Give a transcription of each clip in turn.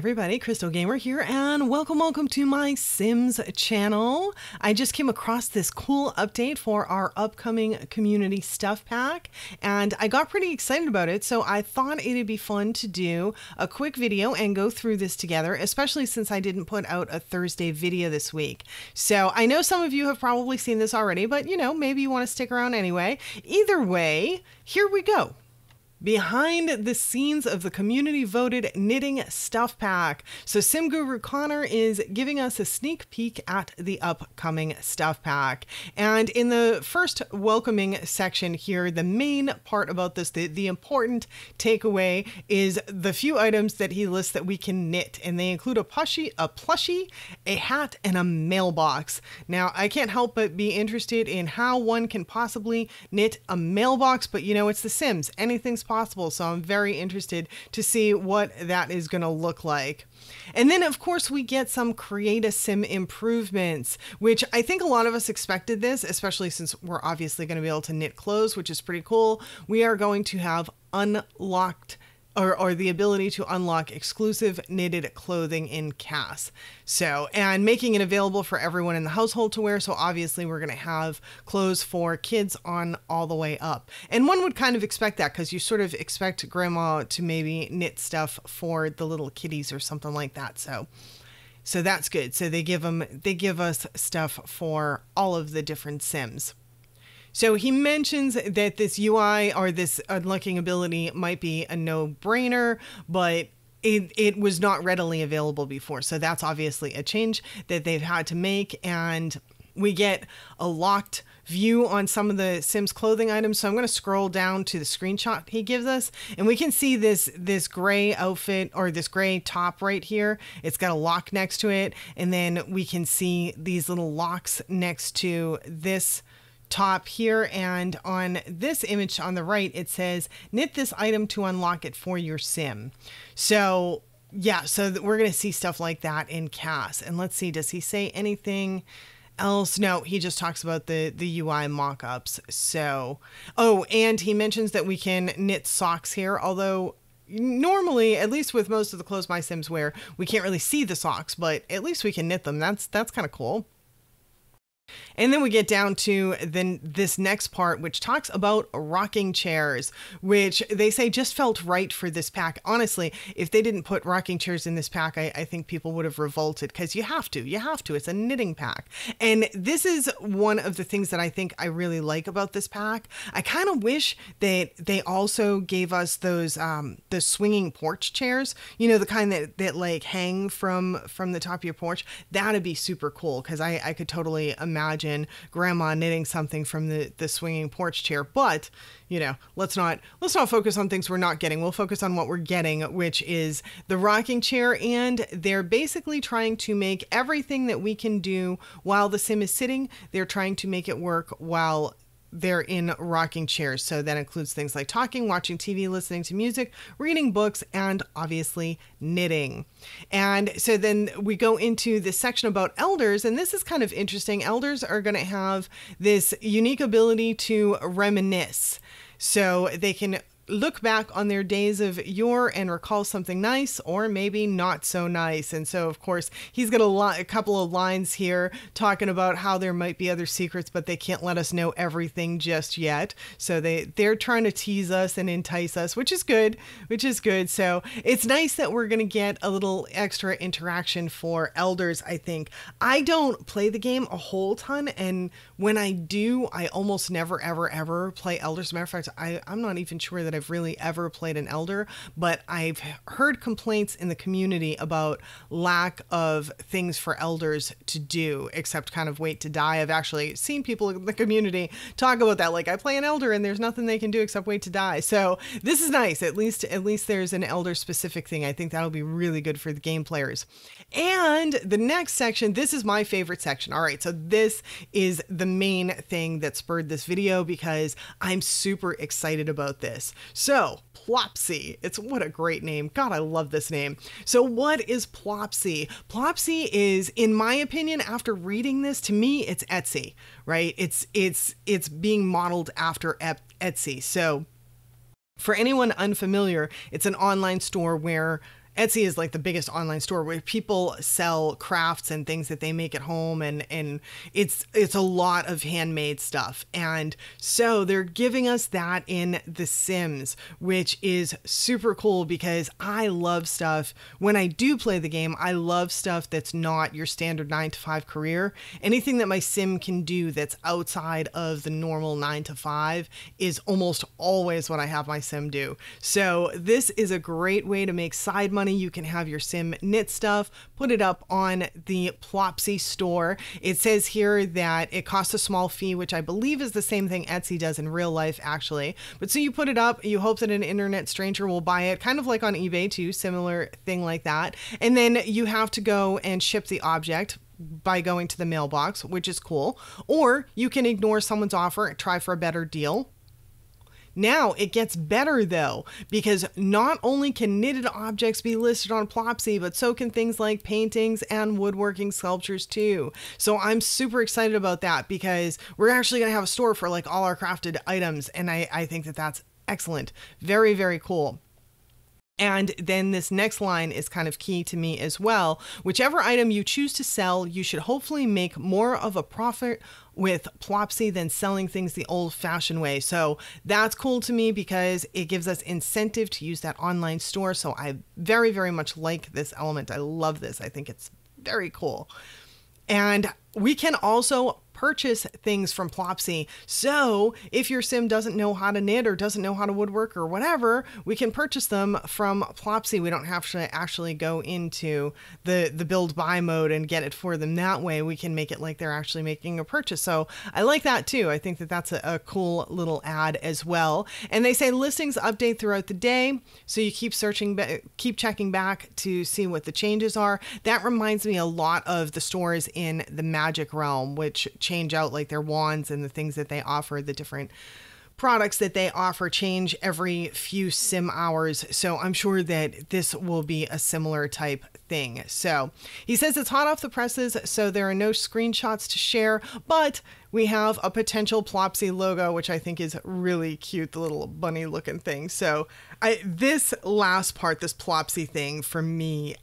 everybody, Krystal Gamer here, and welcome, welcome to my Sims channel. I just came across this cool update for our upcoming community stuff pack, and I got pretty excited about it, so I thought it'd be fun to do a quick video and go through this together, especially since I didn't put out a Thursday video this week. So I know some of you have probably seen this already, but you know, maybe you want to stick around anyway. Either way, here we go behind the scenes of the community voted knitting stuff pack. So Sim Guru Connor is giving us a sneak peek at the upcoming stuff pack. And in the first welcoming section here, the main part about this, the, the important takeaway is the few items that he lists that we can knit. And they include a plushie, a plushie, a hat, and a mailbox. Now, I can't help but be interested in how one can possibly knit a mailbox, but you know, it's The Sims. Anything's possible. So I'm very interested to see what that is going to look like. And then, of course, we get some Create a Sim improvements, which I think a lot of us expected this, especially since we're obviously going to be able to knit clothes, which is pretty cool. We are going to have unlocked or, or the ability to unlock exclusive knitted clothing in CAS. So, and making it available for everyone in the household to wear. So, obviously, we're going to have clothes for kids on all the way up. And one would kind of expect that because you sort of expect grandma to maybe knit stuff for the little kitties or something like that. So, so that's good. So they give them they give us stuff for all of the different sims. So he mentions that this UI or this unlocking ability might be a no brainer, but it, it was not readily available before. So that's obviously a change that they've had to make. And we get a locked view on some of the Sims clothing items. So I'm going to scroll down to the screenshot he gives us and we can see this this gray outfit or this gray top right here. It's got a lock next to it and then we can see these little locks next to this top here and on this image on the right it says knit this item to unlock it for your sim. So yeah so we're going to see stuff like that in CAS and let's see does he say anything else? No he just talks about the the ui mock-ups so. Oh and he mentions that we can knit socks here although normally at least with most of the clothes my sims wear we can't really see the socks but at least we can knit them. That's that's kind of cool and then we get down to then this next part, which talks about rocking chairs, which they say just felt right for this pack. Honestly, if they didn't put rocking chairs in this pack, I, I think people would have revolted because you have to. You have to. It's a knitting pack. And this is one of the things that I think I really like about this pack. I kind of wish that they also gave us those um the swinging porch chairs, you know, the kind that that like hang from from the top of your porch. That'd be super cool because I I could totally imagine imagine grandma knitting something from the, the swinging porch chair. But, you know, let's not let's not focus on things we're not getting. We'll focus on what we're getting, which is the rocking chair. And they're basically trying to make everything that we can do while the sim is sitting, they're trying to make it work while they're in rocking chairs. So that includes things like talking, watching TV, listening to music, reading books, and obviously knitting. And so then we go into this section about elders, and this is kind of interesting. Elders are going to have this unique ability to reminisce. So they can look back on their days of yore and recall something nice or maybe not so nice. And so, of course, he's got a, li- a couple of lines here talking about how there might be other secrets, but they can't let us know everything just yet. So they they're trying to tease us and entice us, which is good, which is good. So it's nice that we're gonna get a little extra interaction for elders. I think I don't play the game a whole ton, and when I do, I almost never, ever, ever play elders. Matter of fact, I I'm not even sure that I've really ever played an elder, but I've heard complaints in the community about lack of things for elders to do except kind of wait to die. I've actually seen people in the community talk about that like I play an elder and there's nothing they can do except wait to die. So, this is nice. At least at least there's an elder specific thing. I think that'll be really good for the game players. And the next section, this is my favorite section. All right, so this is the main thing that spurred this video because I'm super excited about this. So, Plopsy. It's what a great name. God, I love this name. So, what is Plopsy? Plopsy is, in my opinion, after reading this, to me, it's Etsy, right? It's it's it's being modeled after Etsy. So, for anyone unfamiliar, it's an online store where Etsy is like the biggest online store where people sell crafts and things that they make at home and and it's it's a lot of handmade stuff. And so they're giving us that in The Sims, which is super cool because I love stuff when I do play the game, I love stuff that's not your standard 9 to 5 career. Anything that my sim can do that's outside of the normal 9 to 5 is almost always what I have my sim do. So this is a great way to make side money money. You can have your sim knit stuff, put it up on the Plopsy store. It says here that it costs a small fee, which I believe is the same thing Etsy does in real life, actually. But so you put it up, you hope that an internet stranger will buy it, kind of like on eBay, too, similar thing like that. And then you have to go and ship the object by going to the mailbox, which is cool. Or you can ignore someone's offer and try for a better deal now it gets better though, because not only can knitted objects be listed on Plopsy, but so can things like paintings and woodworking sculptures too. So I'm super excited about that because we're actually going to have a store for like all our crafted items. And I, I think that that's excellent. Very, very cool. And then this next line is kind of key to me as well. Whichever item you choose to sell, you should hopefully make more of a profit with Plopsy than selling things the old fashioned way. So that's cool to me because it gives us incentive to use that online store. So I very, very much like this element. I love this. I think it's very cool. And we can also purchase things from Plopsy. So if your sim doesn't know how to knit or doesn't know how to woodwork or whatever, we can purchase them from Plopsy. We don't have to actually go into the, the build buy mode and get it for them that way. We can make it like they're actually making a purchase. So I like that too. I think that that's a, a cool little ad as well. And they say listings update throughout the day. So you keep searching, keep checking back to see what the changes are. That reminds me a lot of the stores in the Magic Realm, which change out like their wands and the things that they offer, the different products that they offer change every few sim hours. So I'm sure that this will be a similar type thing. So he says it's hot off the presses, so there are no screenshots to share, but we have a potential Plopsy logo, which I think is really cute, the little bunny looking thing. So I, this last part, this Plopsy thing for me,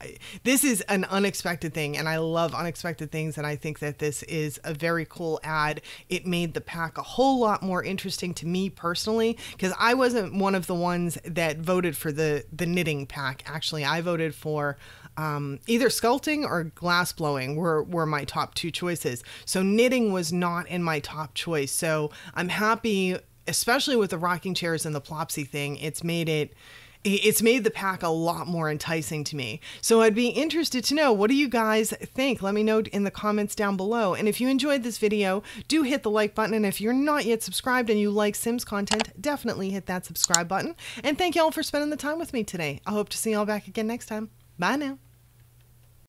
this is an unexpected thing and I love unexpected things. And I think that this is a very cool ad. It made the pack a whole lot more interesting to me personally, because I wasn't one of the ones that voted for the, the knitting pack. Actually, I voted for um, either sculpting or glass blowing were, were my top two choices. So knitting was not in my top choice. So I'm happy, especially with the rocking chairs and the Plopsy thing, it's made it it's made the pack a lot more enticing to me. So I'd be interested to know what do you guys think? Let me know in the comments down below. And if you enjoyed this video, do hit the like button. And if you're not yet subscribed and you like Sims content, definitely hit that subscribe button. And thank you all for spending the time with me today. I hope to see y'all back again next time. Bye now.